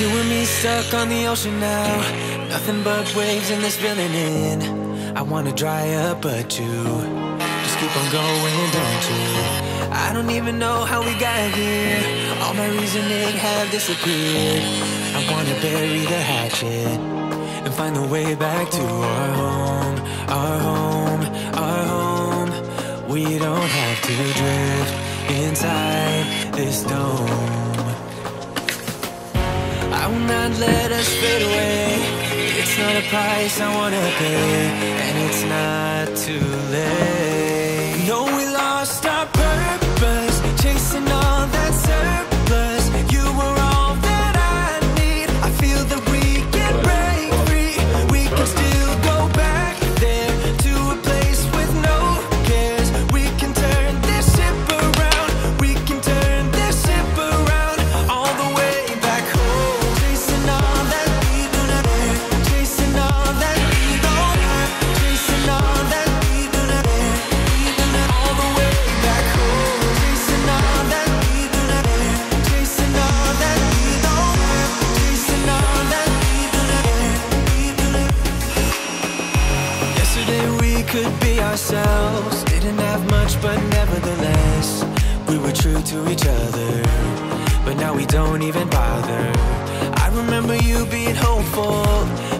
You and me stuck on the ocean now. Nothing but waves and they're spilling in. I wanna dry up, but you just keep on going, don't you? I don't even know how we got here. All my reasoning have disappeared. I wanna bury the hatchet and find the way back to our home, our home, our home. We don't have to drift inside this dome. Will not let us fade away. It's not a price I wanna pay, and it's not too late. No, we lost could be ourselves. Didn't have much, but nevertheless, we were true to each other. But now we don't even bother. I remember you being hopeful,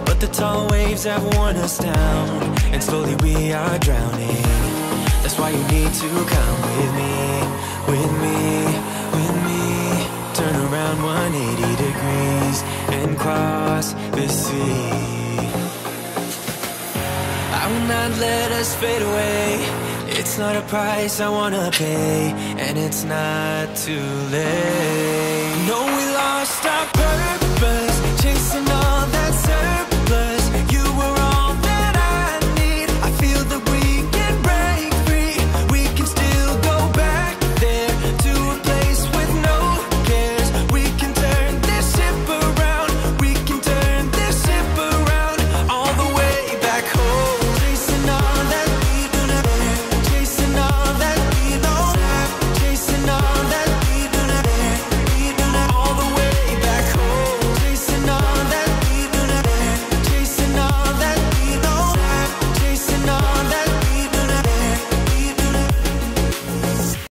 but the tall waves have worn us down, and slowly we are drowning. That's why you need to come with me, with me, with me. Turn around 180 degrees and cross the sea. I will not let us fade away. It's not a price I wanna pay, and it's not too late. No, we lost our.